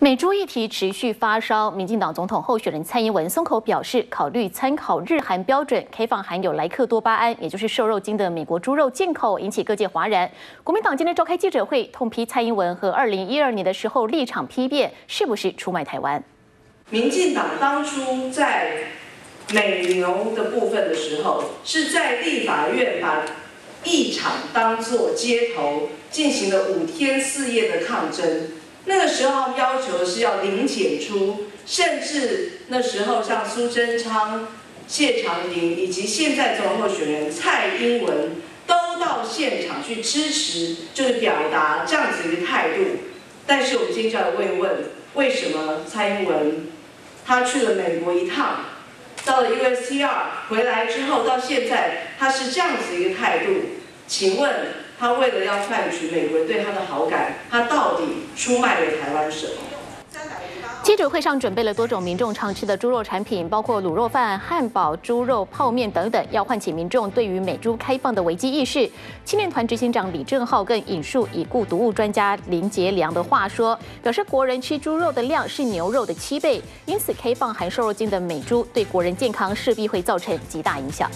美猪议题持续发烧，民进党总统候选人蔡英文松口表示，考虑参考日韩标准，开放含有莱克多巴胺，也就是瘦肉精的美国猪肉进口，引起各界哗然。国民党今天召开记者会，痛批蔡英文和二零一二年的时候立场批变，是不是出卖台湾？民进党当初在美牛的部分的时候，是在立法院把议场当作街头，进行了五天四夜的抗争。那个时候要求是要零检出，甚至那时候像苏贞昌、谢长廷以及现在总统候选人蔡英文都到现场去支持，就是表达这样子一个态度。但是我们接下来问一问，为什么蔡英文他去了美国一趟，到了 USTR 回来之后，到现在他是这样子一个态度？请问？他为了要换取美国人对他的好感，他到底出卖了台湾什么？记者会上准备了多种民众常吃的猪肉产品，包括卤肉饭、汉堡、猪肉泡面等等，要唤起民众对于美猪开放的危机意识。青年团执行长李正浩更引述已故毒物专家林杰良的话说，表示国人吃猪肉的量是牛肉的七倍，因此开放含瘦肉精的美猪对国人健康势必会造成极大影响。